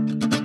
Bye.